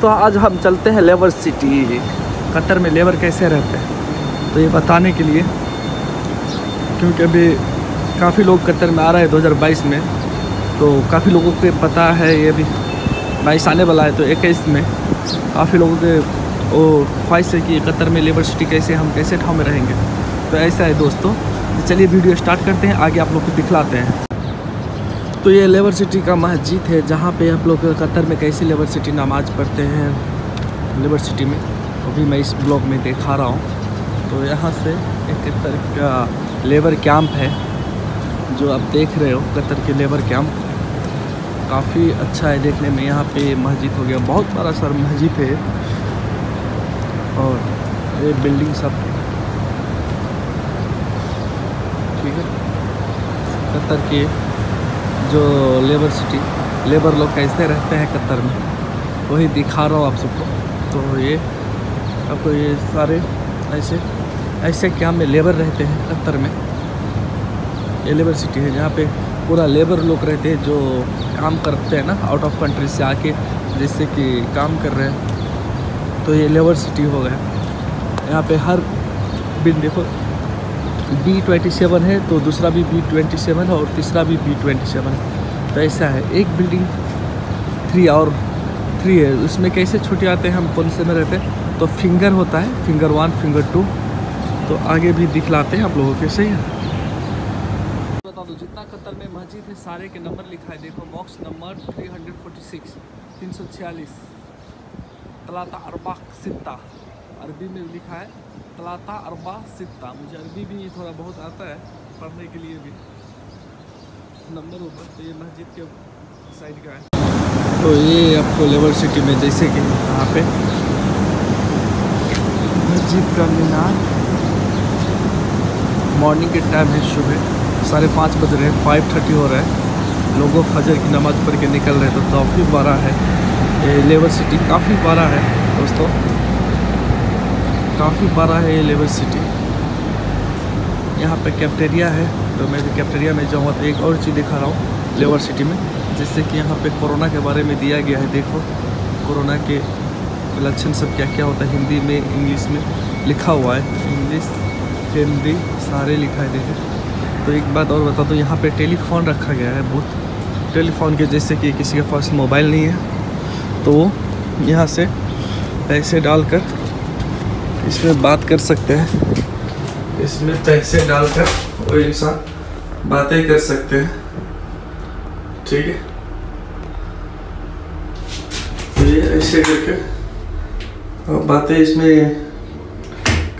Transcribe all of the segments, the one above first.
दोस्तों आज हम चलते हैं लेबर सिटी कतर में लेबर कैसे रहते हैं? तो ये बताने के लिए, क्योंकि अभी काफ़ी लोग कतर में आ रहे हैं 2022 में तो काफ़ी लोगों के पता है ये भी बाईस आने वाला है तो इक्कीस में काफ़ी लोगों के वो ख्वाहिश है कि कतर में लेबर सिटी कैसे, हम कैसे ठाव में रहेंगे। तो ऐसा है दोस्तों। तो चलिए वीडियो स्टार्ट करते हैं, आगे आप लोग को दिखलाते हैं। तो ये लेबर सिटी का मस्जिद है, जहाँ पे आप लोग कतर में कैसे लेबर सिटी नमाज़ पढ़ते हैं? लेबर सिटी में अभी मैं इस ब्लॉग में दिखा रहा हूँ। तो यहाँ से एक कतर का लेबर कैंप है, जो आप देख रहे हो, कतर के लेबर कैंप। काफ़ी अच्छा है देखने में, यहाँ पे मस्जिद हो गया। बहुत बड़ा सर मस्जिद है। और ये बिल्डिंग सब ठीक है, कतर के जो लेबर सिटी लेबर लोग कैसे रहते हैं कतर में। वही दिखा रहा हूँ आप सबको। तो ये आपको ये सारे, ऐसे ऐसे क्या में लेबर रहते हैं कतर में। ये लेबर सिटी है, जहाँ पे पूरा लेबर लोग रहते हैं जो काम करते हैं ना आउट ऑफ़ कंट्री से आके जैसे कि काम कर रहे हैं। तो ये लेबर सिटी हो गया। यहाँ पे हर बिल देखो बी ट्वेंटी सेवन है तो दूसरा भी बी ट्वेंटी सेवन है और तीसरा भी बी ट्वेंटी सेवन है। तो ऐसा है, एक बिल्डिंग थ्री और थ्री है। उसमें कैसे छुट्टी आते हैं, हम कौन से में रहते हैं? तो फिंगर होता है फिंगर वन फिंगर टू तो आगे भी दिखलाते हैं आप लोगों के, सही है? बता दो, जितना कतर में मस्जिद है, सारे के नंबर लिखा है। देखो box number three hundred forty six तीन सौ छियालीस। तलाता अरबा सित्ता, अरबी में लिखा है तलाता अरबा सित्ता, मुझे अरबी भी थोड़ा बहुत आता है, पढ़ने के लिए भी। नंबर ऊपर तो ये मस्जिद के साइड का है। तो ये आपको लेबर सिटी में जैसे कि यहाँ पे। मस्जिद का मीनार। मॉर्निंग के टाइम है सुबह। साढ़े पाँच बज रहे हैं फाइव थर्टी हो रहा है। लोगों फजर की नमाज़ पढ़ के निकल रहे हैं तो काफ़ी बड़ा है। ये लेबर सिटी काफ़ी बड़ा है, दोस्तों। काफ़ी बड़ा है ये लेबर सिटी। यहाँ पे कैप्टेरिया है तो मैं भी कैप्टेरिया में जाऊँगा तो एक और चीज़ दिखा रहा हूँ, लेबर सिटी में। जिससे कि यहाँ पे कोरोना के बारे में दिया गया है, देखो, कोरोना के लक्षण सब क्या क्या होता है, हिंदी में, इंग्लिश में लिखा हुआ है। इंग्लिश, हिंदी, सारे लिखा है, देखो। तो एक बात और बता दो, यहाँ पे टेलीफोन रखा गया है बहुत। टेलीफोन के जैसे कि किसी के पास मोबाइल नहीं है तो वो यहाँ से पैसे डालकर इसमें बात कर सकते हैं। इसमें पैसे डालकर वो इंसान बातें कर सकते हैं। ठीक है? तो ये ऐसे करके आप बातें इसमें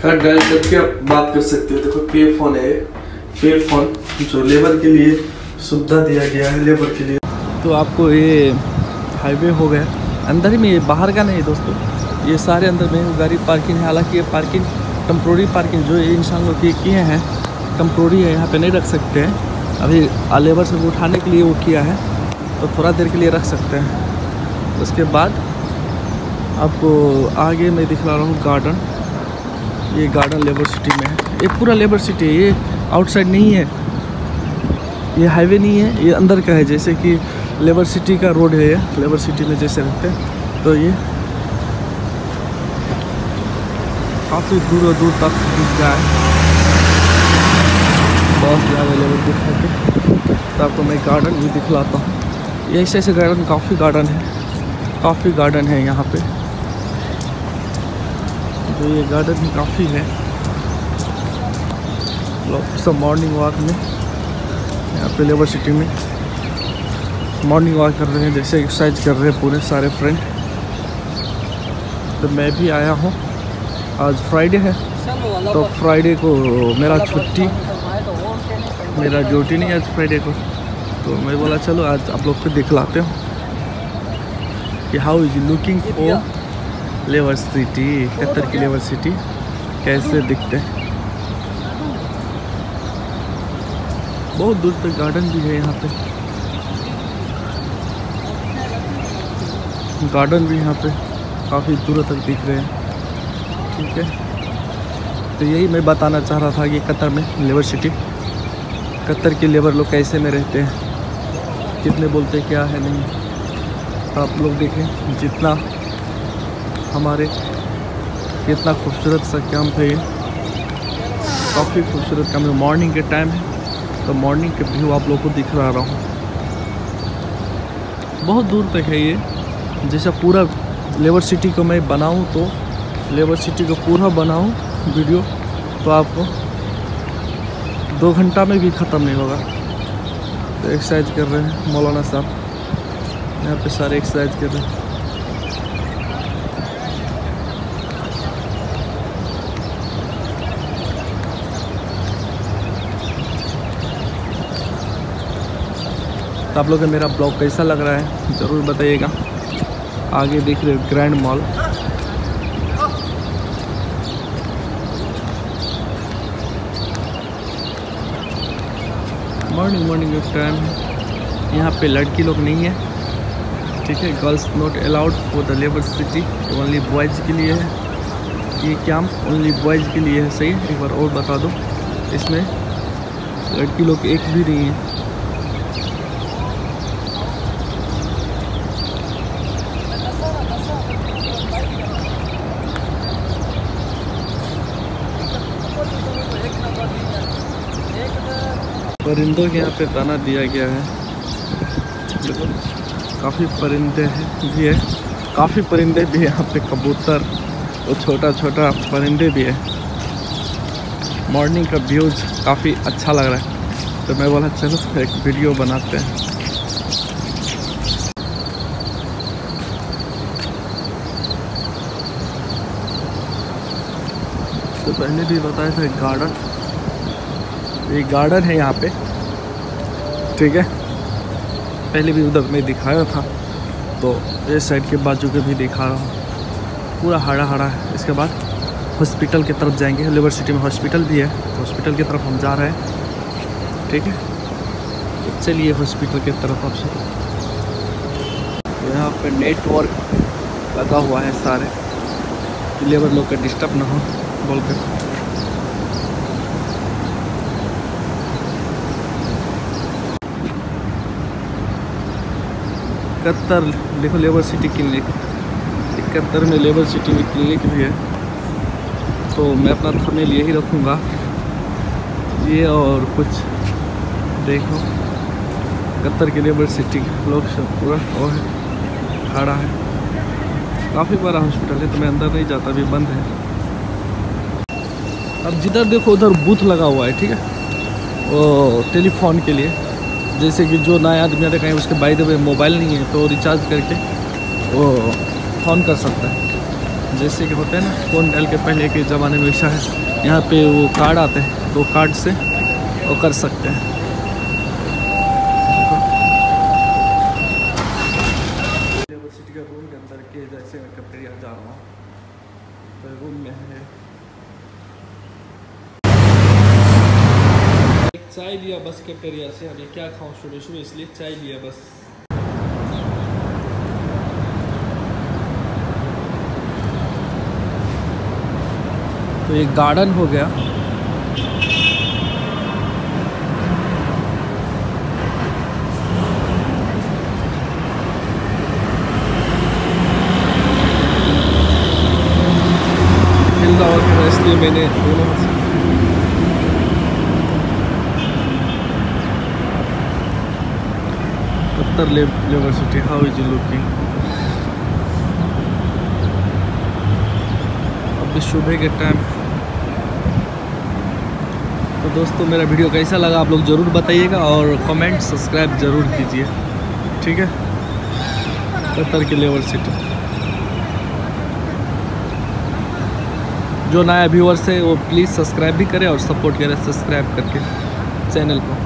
कार्ड डाल करके आप बात कर सकते हो। देखो पे फ़ोन है पे फ़ोन जो लेबर के लिए सुविधा दिया गया है लेबर के लिए। तो आपको ये हाईवे हो गया। अंदर ही में बाहर का नहीं दोस्तों। ये सारे अंदर में गाड़ी पार्किंग है। हालाँकि ये पार्किंग टम्प्रोरी पार्किंग जो ये इंसान लोग ये किए हैं टम्प्रोरी है, यहाँ पे नहीं रख सकते हैं। अभी लेबर से उठाने के लिए वो किया है तो थोड़ा देर के लिए रख सकते हैं। उसके बाद आपको आगे मैं दिखला रहा हूँ गार्डन ये गार्डन लेबर सिटी में है। ये पूरा लेबर सिटी है, ये आउटसाइड नहीं है। ये हाईवे नहीं है, ये अंदर का है। जैसे कि लेबर सिटी का रोड है ये लेबर सिटी में जैसे रहते हैं तो ये काफ़ी दूर दूर तक दिख है बहुत ज़्यादा लेबर दिख रहे तो आपको मैं गार्डन भी दिखलाता। हूँ ये ऐसे ऐसे गार्डन काफ़ी गार्डन है। काफ़ी गार्डन है यहाँ पे। तो ये गार्डन भी काफ़ी है। लोग सब मॉर्निंग वॉक में। यहाँ पे लेबर सिटी में। मॉर्निंग वॉक कर रहे हैं, जैसे एक्सरसाइज कर रहे हैं पूरे सारे फ्रेंड तो मैं भी आया हूँ। आज फ्राइडे है तो फ्राइडे को मेरा छुट्टी, मेरा ड्यूटी नहीं आज फ्राइडे को। तो मैं बोला, चलो आज आप लोग को दिखलाते हो कि how is looking for labour city Qatar की लेबर सिटी कैसे दिखते हैं? बहुत दूर तक गार्डन भी है यहाँ पे। गार्डन भी यहाँ पे काफ़ी दूर तक दिख रहे हैं। ठीक है। तो यही मैं बताना चाह रहा था कि कतर में, लेबर सिटी। कतर के लेबर लोग कैसे में रहते हैं? कितने बोलते क्या है नहीं? आप लोग देखें, जितना हमारे, कितना खूबसूरत सा कैंप है ये। काफ़ी खूबसूरत कैंप है। मॉर्निंग के टाइम है तो मॉर्निंग के व्यू आप लोग को दिख रहा रहा हूँ। बहुत दूर तक है ये। जैसा पूरा लेबर सिटी को मैं बनाऊँ तो लेबर सिटी को पूरा बनाऊँ वीडियो तो आपको दो घंटा में भी ख़त्म नहीं होगा। तो एक्सरसाइज कर रहे हैं मौलाना साहब। यहाँ पे सारे एक्सरसाइज कर रहे हैं। तो आप लोग को मेरा ब्लॉग कैसा लग रहा है, ज़रूर बताइएगा। आगे देख रहे हो grand mall morning morning time है यहाँ पे लड़की लोग नहीं है, ठीक है? Girls not allowed for the labour city only boys के लिए है। ये कैंप ओनली बॉयज़ के लिए है, सही? एक बार और बता दो। इसमें लड़की लोग एक भी नहीं है। परिंदों के यहाँ पे दाना दिया गया है। देखो काफ़ी परिंदे हैं भी है। काफ़ी परिंदे भी यहाँ पे, कबूतर और छोटा छोटा परिंदे भी है। मॉर्निंग का व्यूज़ काफ़ी अच्छा लग रहा है। तो मैं बोला, चलो, एक वीडियो बनाते हैं। तो पहले भी बताया था गार्डन ये गार्डन है यहाँ पे। ठीक है। पहले भी उधर मैं दिखाया था तो इस साइड के बाजू के भी दिखा रहा हूँ। पूरा हरा हरा है। इसके बाद हॉस्पिटल की तरफ़ जाएँगे। यूनिवर्सिटी में हॉस्पिटल भी है। तो हॉस्पिटल की तरफ़ हम जा रहे हैं। ठीक है। तो चलिए हॉस्पिटल की तरफ़ आपसे यहाँ पे नेटवर्क लगा हुआ है सारे। लेबर लोग का डिस्टर्ब ना हो, बोलकर। इकहत्तर, देखो लेबर सिटी क्लिनिक। इकहत्तर में लेबर सिटी में क्लिनिक भी है। तो मैं अपना थंबनेल यही रखूँगा। ये और कुछ देखो। इकहत्तर के लेबर सिटी, लोग सब पूरा और खड़ा है। काफ़ी बड़ा हॉस्पिटल है तो मैं अंदर नहीं जाता, अभी बंद है। अब जिधर देखो, उधर बूथ लगा हुआ है, ठीक है? वो टेलीफोन के लिए। जैसे कि जो नया आदमी आता कहीं उसके बाई दबे मोबाइल नहीं है तो रिचार्ज करके वो फ़ोन कर सकता है। जैसे कि होते हैं ना फ़ोन डाल के पहले के ज़माने में ऐसा है, यहाँ पे वो कार्ड आते हैं तो कार्ड से वो कर सकते हैं। यूनिवर्सिटी का रूम के अंदर के जैसे मैं कैफेटेरिया जा रहा हूँ तो रूम में है। चाय लिया बस कैफेटेरिया से, अभी क्या खाऊं सुबह सुबह, इसलिए चाय लिया बस। तो ये गार्डन हो गया। इसलिए मैंने दोनों Qatar University, how is it looking? अभी सुबह के टाइम तो दोस्तों मेरा वीडियो कैसा लगा आप लोग ज़रूर बताइएगा और कमेंट सब्सक्राइब ज़रूर कीजिए। ठीक है? कतर की यूनिवर्सिटी जो नया व्यूअर्स है वो प्लीज़ सब्सक्राइब भी करें और सपोर्ट करें सब्सक्राइब करके चैनल को।